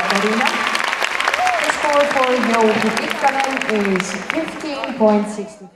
Katarina. The score for your Kukikkanen is 15.65.